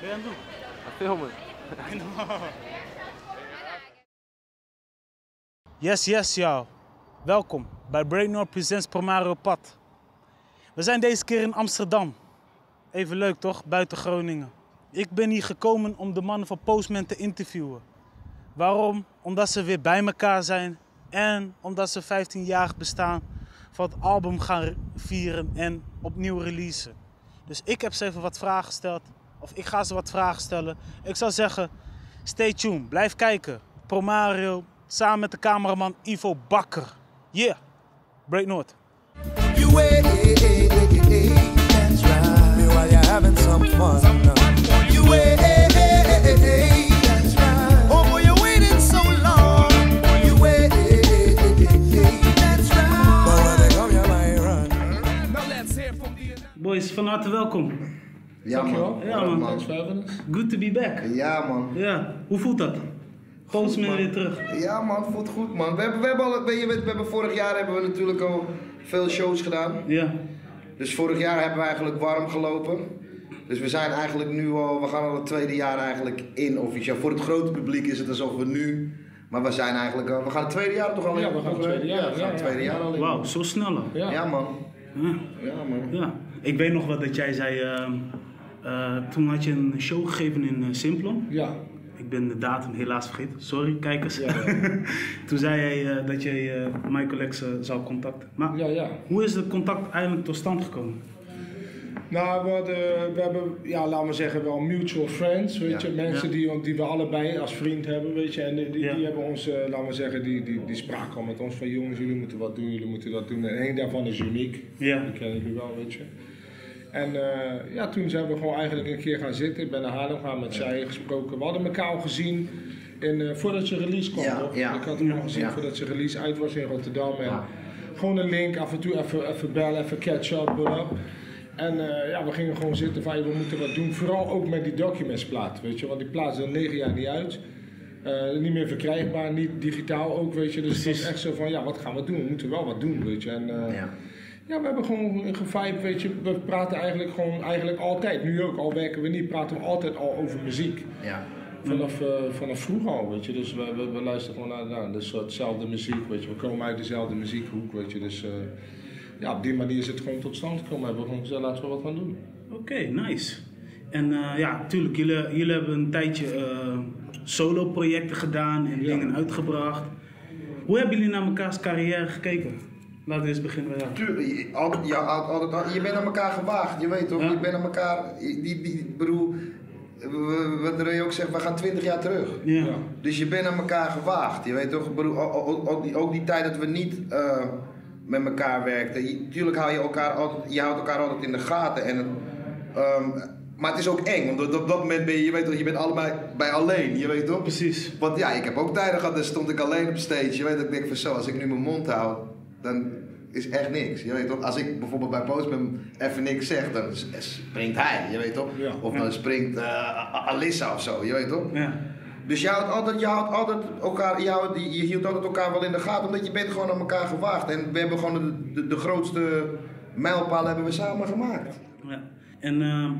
Ben je aan het doen? Filmen. Yes, yes, jou. Welkom bij Brainor Presents Promario Pad. We zijn deze keer in Amsterdam. Even leuk toch, buiten Groningen. Ik ben hier gekomen om de mannen van Postman te interviewen. Waarom? Omdat ze weer bij elkaar zijn en omdat ze 15-jarig bestaan van het album gaan vieren en opnieuw releasen. Dus ik heb ze even wat vragen gesteld, of ik ga ze wat vragen stellen. Ik zou zeggen, stay tuned, blijf kijken. Promario samen met de cameraman Ivo Bakker. Yeah, Break the. Boys, van harte welkom. Ja man. Ja, man. Thanks for having us. Good to be back. Ja man. Ja, hoe voelt dat? Postman man. weer terug. Ja man, voelt goed man. We hebben, we hebben al, weet je, we hebben vorig jaar hebben we natuurlijk al veel shows gedaan. Ja, Dus vorig jaar hebben we eigenlijk warm gelopen. Dus we zijn eigenlijk nu al, we gaan al het tweede jaar eigenlijk in officieel. Voor het grote publiek is het alsof we nu, maar we zijn eigenlijk al, we gaan het tweede jaar toch al in? Ja, we gaan het tweede jaar, Ja, we gaan ja, het ja. tweede jaar al in. wauw, zo snel. Ja. Ja man. Ja. Ja man. Ja, ik weet nog wel dat jij zei, ehm, eh, toen had je een show gegeven in eh, Simplon. Ja, Ik ben de datum helaas vergeten, sorry kijkers. Ja, toen zei jij eh, dat jij eh, Michael X eh, zou contacten. Maar ja, ja. hoe is het contact eigenlijk tot stand gekomen? Nou, we, hadden, we hebben, ja, laten we zeggen, wel mutual friends, weet Ja. je. Mensen Ja. die, die we allebei als vriend hebben, weet je. En die, die, Ja. die hebben ons, eh, laten we zeggen, die, die, die spraken al met ons van... Jongens, jullie moeten wat doen, jullie moeten dat doen. En één daarvan is uniek. Ja. Die kennen jullie wel, weet je. En eh, ja, toen zijn we gewoon eigenlijk een keer gaan zitten. Ik ben naar Haarlem gaan met zij gesproken. We hadden elkaar al gezien in, eh, voordat je release kwam, Ja, toch? ja. Ik had hem al gezien voordat je release uit was in Rotterdam. En. Gewoon een link, af en toe even, even bellen, even catch-up, up. En eh, ja, we gingen gewoon zitten van, we moeten wat doen. Vooral ook met die documentsplaat, weet je. Want die plaat is al negen jaar niet uit. Niet meer verkrijgbaar, niet digitaal ook, weet je. Dus het was echt zo van, ja, wat gaan we doen? We moeten wel wat doen, weet je. En, Ja. Ja, we hebben gewoon gevibed, weet je. We praten eigenlijk gewoon eigenlijk altijd, nu ook, al werken we niet, praten we altijd al over muziek. Ja. Vanaf, eh, vanaf vroeger al, weet je. Dus we, we, we luisteren gewoon naar nou, dus hetzelfde muziek, weet je. We komen uit dezelfde muziekhoek, weet je. Dus eh, ja, op die manier is het gewoon tot stand gekomen. Hebben we gewoon gezegd, laten we wat gaan doen. Oké, nice. En eh, ja, natuurlijk, jullie, jullie hebben een tijdje eh, solo-projecten gedaan en Ja. dingen uitgebracht. Hoe hebben jullie naar mekaars carrière gekeken? Laten we eens beginnen bij jou. Tuurlijk, je, altijd, ja, altijd, altijd- je bent aan elkaar gewaagd, je weet toch? Ja. Je bent aan elkaar, die, die, ik bedoel, we- wat Ray ook zegt, we gaan 20 jaar terug. Ja. Ja. Dus je bent aan elkaar gewaagd, je weet toch? Bedoel, ook, ook- ook die, ook die tijd dat we niet eh, met elkaar werkten. Je- Tuurlijk hou je elkaar altijd, je houdt elkaar altijd in de gaten. En, het, ehm, maar het is ook eng, want op dat moment ben je, je weet toch, je bent allebei bij alleen, je weet toch? Precies. Want ja, ik heb ook tijden gehad, dan stond ik alleen op stage. Je weet dat ik denk van zo, als ik nu mijn mond hou, dan is echt niks. Je weet toch, als ik bijvoorbeeld bij Postman even niks zeg, dan springt hij, je weet toch? Ja. Of dan springt eh, Alissa of zo, je weet toch? Ja. Dus je houdt altijd, je houdt altijd elkaar, je, houdt, je hield altijd elkaar wel in de gaten, omdat je bent gewoon aan elkaar gewaagd. En we hebben gewoon de, de, de grootste mijlpaal hebben we samen gemaakt. ja. En eh,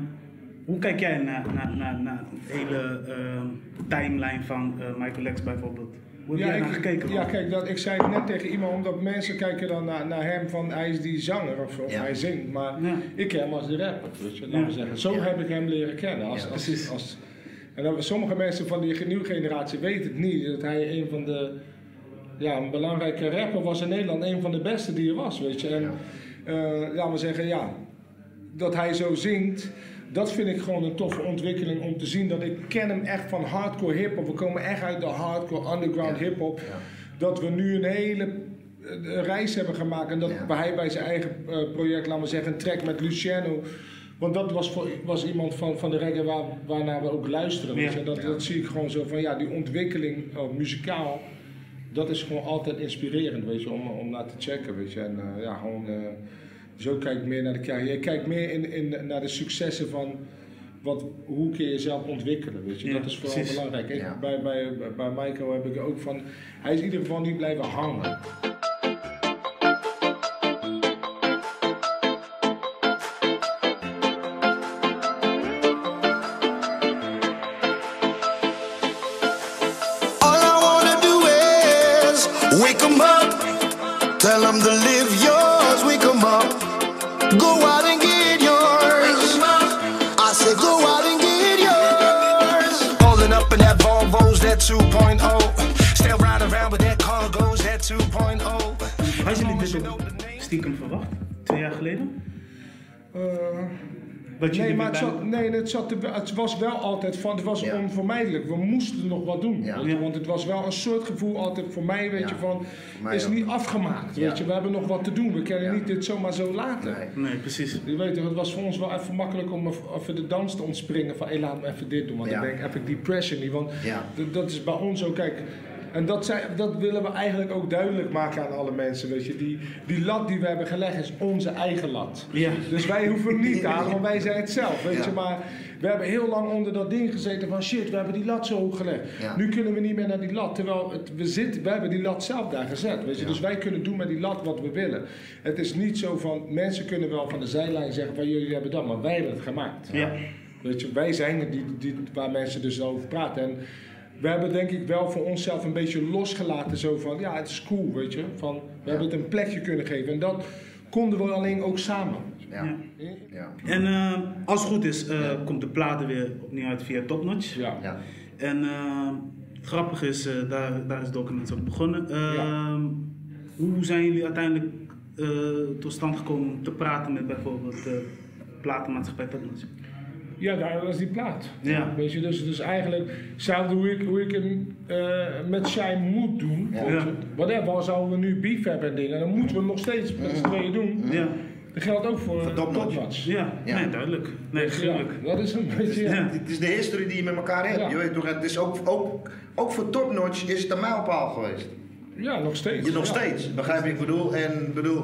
hoe kijk jij naar, naar, naar, naar de hele eh, timeline van eh, Michael X bijvoorbeeld? Hoe heb jij naar gekeken? ja, kijk, dat, ik zei het net tegen iemand, omdat mensen kijken dan naar, naar hem van hij is die zanger of, of Ja. hij zingt. Maar Ja. ik ken hem als de rapper, weet je, laten Ja. we zeggen. Zo Ja. heb ik hem leren kennen. Als, Ja, als, precies. als, en dan, sommige mensen van die nieuwe generatie weten het niet, dat hij een van de, ja, een belangrijke rapper was in Nederland, een van de beste die er was, weet je. En eh, laten we zeggen, ja, dat hij zo zingt, dat vind ik gewoon een toffe ontwikkeling om te zien. Dat ik ken hem echt van hardcore hip-hop. We komen echt uit de hardcore underground Ja. hip-hop. Dat we nu een hele eh, reis hebben gemaakt. En dat Ja. hij bij zijn eigen eh, project, laten we zeggen, een track met Luciano. Want dat was, voor, was iemand van, van de reggae waar, waarnaar we ook luisteren. je. Dat, dat zie ik gewoon zo van, ja, die ontwikkeling eh, muzikaal. Dat is gewoon altijd inspirerend, weet je, om, om naar te checken, weet je. En ja, gewoon... Dus Zo kijk ik meer naar de carrière. Kijk meer in, in, naar de successen van wat, hoe kun je jezelf ontwikkelen. Weet je? Dat is vooral belangrijk. Bij, bij, bij Michael heb ik ook van. Hij is in ieder geval niet blijven hangen. Wake up, tell him to live yours, wake him up. Had jullie dit ook stiekem verwacht? Twee jaar geleden? Eh, Dat nee, maar het, zat, nee het, zat er het was wel altijd van, het was Ja. onvermijdelijk. We moesten nog wat doen. Ja. je. Want het was wel een soort gevoel altijd voor mij, weet Ja. je, van, mij is ook. niet afgemaakt. Ja. Weet je, we hebben nog wat te doen. We kunnen Ja. niet dit zomaar zo laten. Nee. Nee, precies. Je weet toch, het was voor ons wel even makkelijk om even even de dans te ontspringen van, hé, laat me even dit doen. Want Ja. dan denk ik, heb ik die pressure niet. Want dat is bij ons ook, kijk, en dat, zijn, dat willen we eigenlijk ook duidelijk maken aan alle mensen, weet je. Die, die lat die we hebben gelegd is onze eigen lat. Ja. Dus wij hoeven niet halen, want wij zijn het zelf, weet Ja. je. Maar we hebben heel lang onder dat ding gezeten van, shit, we hebben die lat zo hoog gelegd. Ja. Nu kunnen we niet meer naar die lat, terwijl het, we, zitten, we hebben die lat zelf daar gezet, weet je. Dus wij kunnen doen met die lat wat we willen. Het is niet zo van, mensen kunnen wel van de zijlijn zeggen van, jullie hebben dat, maar wij hebben het gemaakt. Ja. Weet je, wij zijn het die, die, waar mensen dus over praten. En we hebben denk ik wel voor onszelf een beetje losgelaten. Zo van, ja, het is cool, weet je. Van, we hebben het een plekje kunnen geven. En dat konden we alleen ook samen. Ja. Ja. En eh, als het goed is, eh, komt de plaat er weer opnieuw uit via Topnotch. Ja. Ja. En eh, het grappige is, eh, daar, daar is Documents ook begonnen. Eh, Ja. Hoe zijn jullie uiteindelijk eh, tot stand gekomen om te praten met bijvoorbeeld de platenmaatschappij Topnotch? Ja, daar was die plaat. Ja. Weet je, dus, dus eigenlijk hetzelfde hoe ik, hoe ik hem eh, met Shine moet doen. Ja. Whatever, zouden we nu beef hebben en dingen. Dan moeten we nog steeds met z'n tweeën doen. Ja, Dat geldt ook voor, Voor Top Notch. Topnotch. ja. Ja. nee, duidelijk. Nee, Ja, gruwelijk. dat is een beetje... Ja. Het is de history die je met elkaar hebt. Ja. Je weet toch, het is ook, ook, ook voor Topnotch is het een mijlpaal geweest. Ja, nog steeds. Je nog Ja. steeds, begrijp je wat ik bedoel? En bedoel,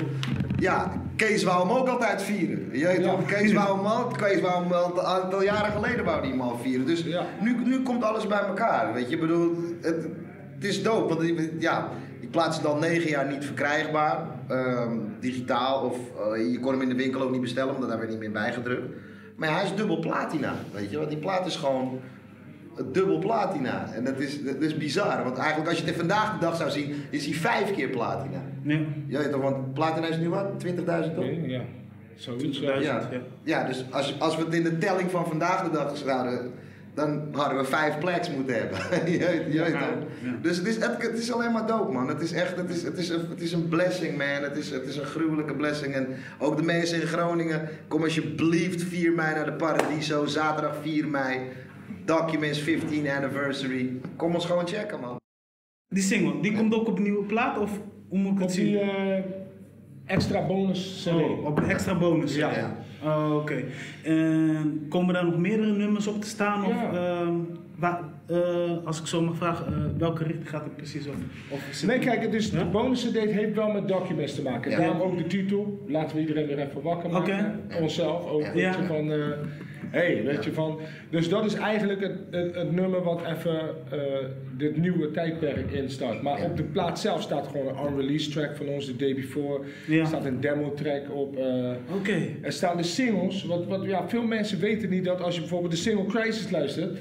ja, Kees wou hem ook altijd vieren. Je weet Ja. toch, Kees wou hem al, Kees wou hem al een aantal jaren geleden wou die hem al vieren. Dus nu, nu komt alles bij elkaar, weet je. Bedoel, het, het is dope, want die- ja, die plaats is dan negen jaar niet verkrijgbaar. ehm, digitaal of eh, je kon hem in de winkel ook niet bestellen, omdat daar werd niet meer bijgedrukt. Maar ja, hij is dubbel platina, weet je. Want die plaat is gewoon dubbel platina. En dat is, dat is bizar, want eigenlijk als je het vandaag de dag zou zien, is hij vijf keer platina. Ja. Ja, toch, want platina is nu wat? 20.000 toch? Nee, ja. Zoiets. 20.000. ja. Ja, ja. dus als, als we het in de telling van vandaag de dag zouden, dan hadden we vijf plaques moeten hebben. je weet, Ja, ja. Dus het is, het, het is alleen maar dope, man. Het is echt, het is, het is, een, het is een blessing, man. Het is, het is een gruwelijke blessing. En ook de mensen in Groningen, kom alsjeblieft 4 mei naar de Paradiso. Zaterdag 4 mei. Documents 15 anniversary. Kom ons gewoon checken, man. Die single, die komt ook op een nieuwe plaat of hoe moet ik het Op zien? die eh, extra bonus CD. Oh, op een extra bonus. Ja. Ja. Oh, Oké. En komen daar nog meerdere nummers op te staan? Of, Ja. ehm, waar, eh, als ik zo mag vragen, eh, welke richting gaat het precies op? Of Nee, kijk, dus Ja? de bonus CD heeft wel met documents te maken. Ja. Daarom ook de titel. Laten we iedereen weer even wakker maken. Oké. Onszelf ook, van... hey, weet je, van... Dus dat is eigenlijk het, het, het nummer wat even eh, dit nieuwe tijdperk instart. Maar op de plaat zelf staat gewoon een unreleased track van ons, de day before. Er staat een demo track op. eh, Oké. er staan de singles, wat, wat ja, veel mensen weten niet dat als je bijvoorbeeld de single Crisis luistert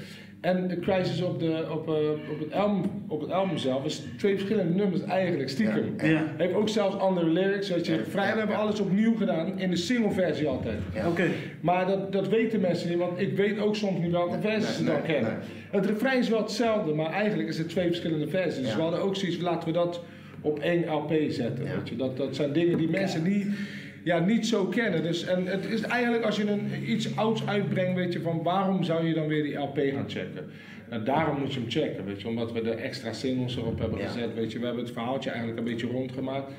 en de Crisis op, de, op, eh, op, het, album, op het album zelf, is twee verschillende nummers eigenlijk, stiekem. Ja. Ja. Heeft ook zelfs andere lyrics, weet je. Ja. We hebben alles opnieuw gedaan in de single versie altijd. Oké. Maar dat, dat weten mensen niet, want ik weet ook soms niet welke versies ze nee, dan nee, kennen. nee. Het refrein is wel hetzelfde, maar eigenlijk is het twee verschillende versies. Dus we hadden ook zoiets, laten we dat op één LP zetten. Weet je. Dat, dat zijn dingen die mensen niet, ja, niet zo kennen. Dus, en het is eigenlijk als je een, iets ouds uitbrengt, weet je, van waarom zou je dan weer die LP gaan checken? Nou, daarom moet je hem checken, weet je, omdat we de extra singles erop hebben Ja. gezet. Weet je. We hebben het verhaaltje eigenlijk een beetje rondgemaakt.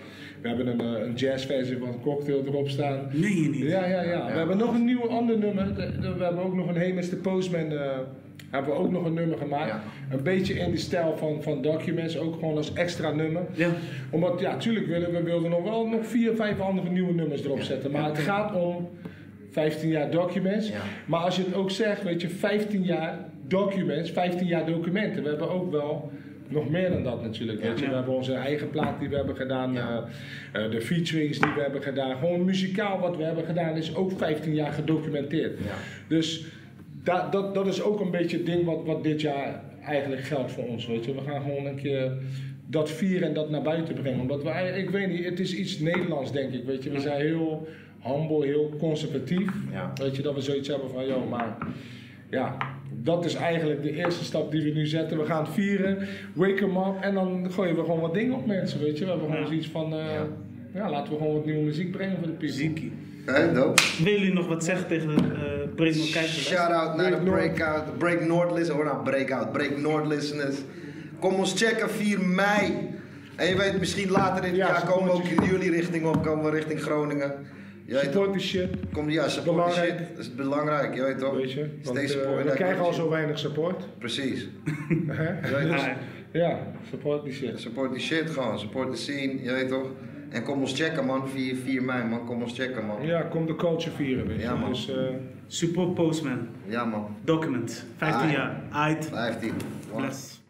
We hebben een, eh, een jazzversie van Cocktail erop staan. Nee, niet. Ja, ja, ja. We hebben nog een nieuw ander nummer. De- de- We hebben ook nog een Hey Mr. Postman. eh, hebben we ook nog een nummer gemaakt. Ja. Een beetje in die stijl van, van Documents. Ook gewoon als extra nummer. Ja. Omdat, ja, tuurlijk willen we wilden nog wel nog vier, vijf andere nieuwe nummers erop zetten. Maar het gaat om 15 jaar Documents. Ja. Maar als je het ook zegt, weet je, 15 jaar Documents, 15 jaar documenten. We hebben ook wel nog meer dan dat natuurlijk. Weet je. Ja. We hebben onze eigen plaat die we hebben gedaan. Ja. eh, eh, de featurings die we hebben gedaan. Gewoon muzikaal wat we hebben gedaan is ook 15 jaar gedocumenteerd. Ja. Dus da, dat, dat is ook een beetje het ding wat, wat dit jaar eigenlijk geldt voor ons. Weet je. We gaan gewoon een keer dat vieren en dat naar buiten brengen. Omdat ik weet niet, het is iets Nederlands denk ik, weet je. We zijn heel humble, heel conservatief. Ja. Weet je, dat we zoiets hebben van, joh, maar ja, dat is eigenlijk de eerste stap die we nu zetten. We gaan het vieren, wake them up en dan gooien we gewoon wat dingen op mensen, weet je. We hebben gewoon zoiets van, eh, Ja. ja. laten we gewoon wat nieuwe muziek brengen voor de people. Ziekie. Dope. Willen jullie nog wat zeggen tegen de uh, kijkers? Shout-out naar de Break. Breakout, Break North listeners. Hoor nou, Breakout, Break North listeners. Kom ons checken 4 mei. En je weet, misschien later dit Ja, jaar komen we ook jullie richting op, komen we richting Groningen. Je weet toch, Support the shit, kom, ja, support the Belangrijk. shit. Dat is belangrijk, je weet toch? weet je. Want, Stay support. we krijgen al zo weinig support. Precies. Ja. Ja, support die shit. Support die shit gewoon, support the scene, je weet toch? En kom ons checken man, 4, 4 mei man, kom ons checken man. Ja, kom de culture vieren, weet je. Ja, man. Dus, eh, Support Postman. Ja man, Document. 15 Ah. jaar. Ait. 15. Wow. Bless.